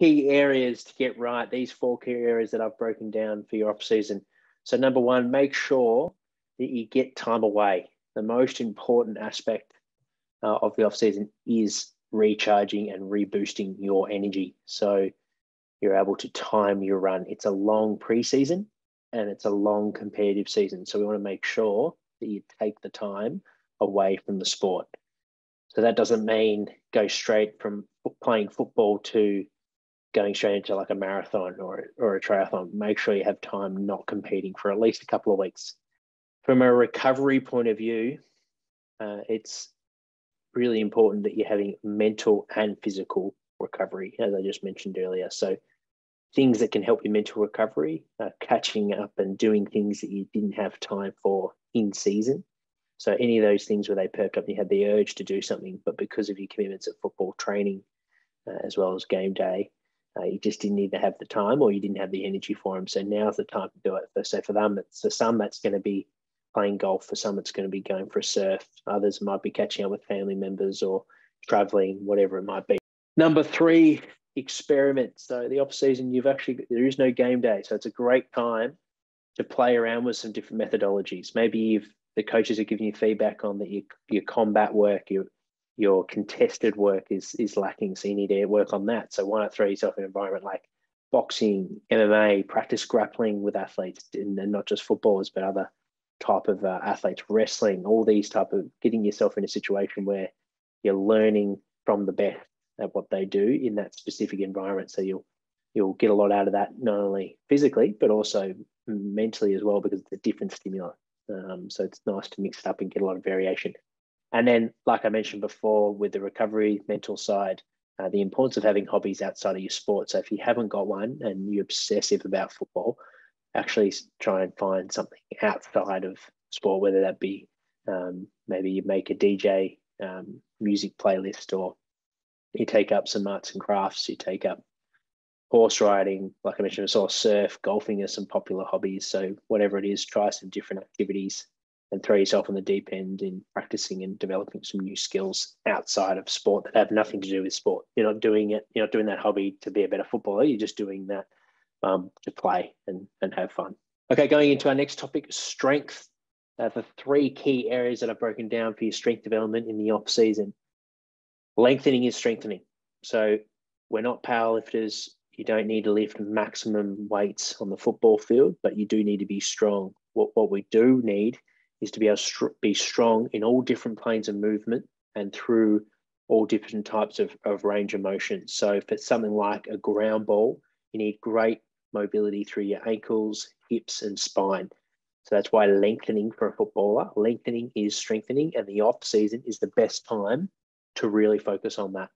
key areas to get right. These four key areas that I've broken down for your off season. So number one, make sure that you get time away. The most important aspect uh, of the off season is recharging and reboosting your energy. So you're able to time your run. It's a long preseason and it's a long competitive season. So we want to make sure that you take the time away from the sport. So that doesn't mean go straight from playing football to going straight into like a marathon or, or a triathlon. Make sure you have time not competing for at least a couple of weeks. From a recovery point of view, uh, it's really important that you're having mental and physical recovery, as I just mentioned earlier. So things that can help your mental recovery, uh, catching up and doing things that you didn't have time for in season. So any of those things where they perked up and you had the urge to do something, but because of your commitments at football training, uh, as well as game day, uh, you just didn't either have the time or you didn't have the energy for them. So now's the time to do it. So for them, it's for some that's going to be playing golf. For some, it's going to be going for a surf. Others might be catching up with family members or traveling, whatever it might be. Number three, experiment. So the off season, you've actually there is no game day, so it's a great time to play around with some different methodologies. Maybe you've the coaches are giving you feedback on that your your combat work, your your contested work is is lacking, so you need to work on that. So why not throw yourself in an environment like boxing, MMA, practice grappling with athletes, and, not just footballers, but other type of uh, athletes, wrestling, all these type of getting yourself in a situation where you're learning from the best at what they do in that specific environment. So you'll you'll get a lot out of that, not only physically but also mentally as well, because it's a different stimuli. Um, so it's nice to mix it up and get a lot of variation. And then, like I mentioned before, with the recovery mental side, uh, the importance of having hobbies outside of your sport. So if you haven't got one and you're obsessive about football, actually try and find something outside of sport, whether that be um, maybe you make a DJ um, music playlist or you take up some arts and crafts, you take up horse riding, like I mentioned, I saw surf, golfing are some popular hobbies. So whatever it is, try some different activities and throw yourself on the deep end in practicing and developing some new skills outside of sport that have nothing to do with sport. You're not doing it, you're not doing that hobby to be a better footballer. You're just doing that um, to play and, and have fun. Okay, going into our next topic, strength. Uh, the three key areas that I've broken down for your strength development in the off season. Lengthening is strengthening. So we're not powerlifters. You don't need to lift maximum weights on the football field, but you do need to be strong. What, what we do need is to be able to be strong in all different planes of movement and through all different types of, of range of motion. So for something like a ground ball, you need great mobility through your ankles, hips, and spine. So that's why lengthening for a footballer, lengthening is strengthening, and the off season is the best time to really focus on that.